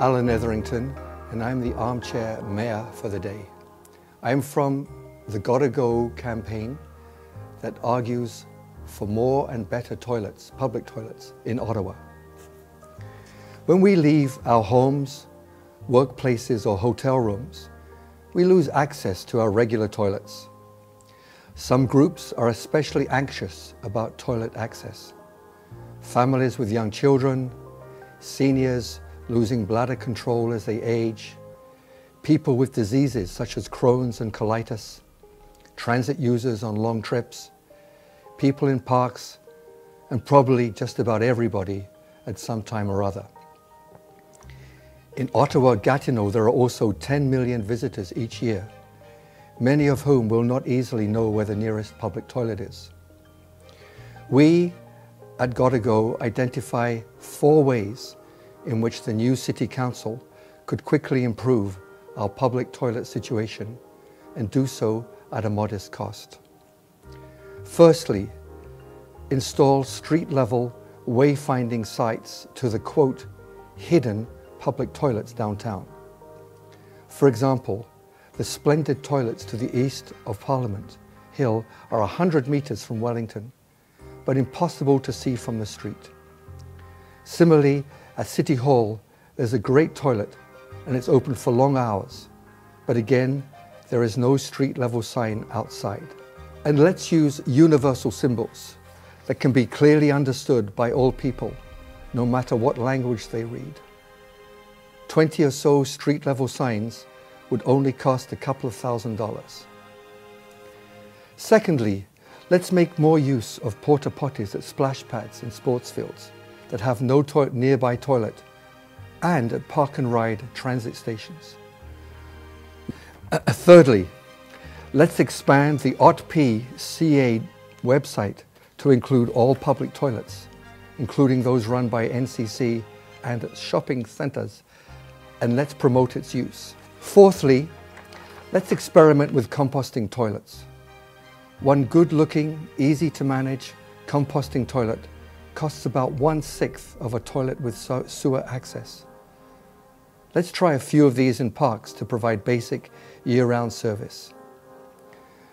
Alan Etherington, and I'm the armchair mayor for the day. I'm from the GottaGo campaign that argues for more and better toilets, public toilets, in Ottawa. When we leave our homes, workplaces, or hotel rooms, we lose access to our regular toilets. Some groups are especially anxious about toilet access. Families with young children, seniors losing bladder control as they age, people with diseases such as Crohn's and colitis, transit users on long trips, people in parks, and probably just about everybody at some time or other. In Ottawa Gatineau, there are also 10 million visitors each year, many of whom will not easily know where the nearest public toilet is. We at GottaGo identify four ways in which the new City Council could quickly improve our public toilet situation and do so at a modest cost. Firstly, install street-level wayfinding sites to the quote, hidden public toilets downtown. For example, the splendid toilets to the east of Parliament Hill are 100 metres from Wellington, but impossible to see from the street. Similarly, at City Hall, there's a great toilet and it's open for long hours. But again, there is no street level sign outside. And let's use universal symbols that can be clearly understood by all people, no matter what language they read. 20 or so street level signs would only cost a couple of thousand dollars. Secondly, let's make more use of porta potties at splash pads in sports fields that have no to nearby toilet and at park and ride transit stations. Uh, thirdly, let's expand the OTP CA website to include all public toilets, including those run by NCC and shopping centres, and let's promote its use. Fourthly, let's experiment with composting toilets. One good looking, easy to manage composting toilet costs about one-sixth of a toilet with sewer access. Let's try a few of these in parks to provide basic year-round service.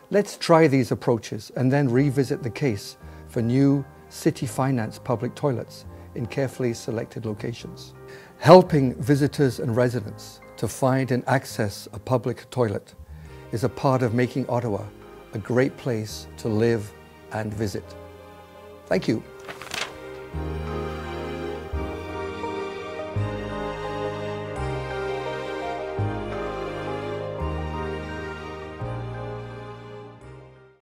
Let's try these approaches and then revisit the case for new city-financed public toilets in carefully selected locations. Helping visitors and residents to find and access a public toilet is a part of making Ottawa a great place to live and visit. Thank you. You.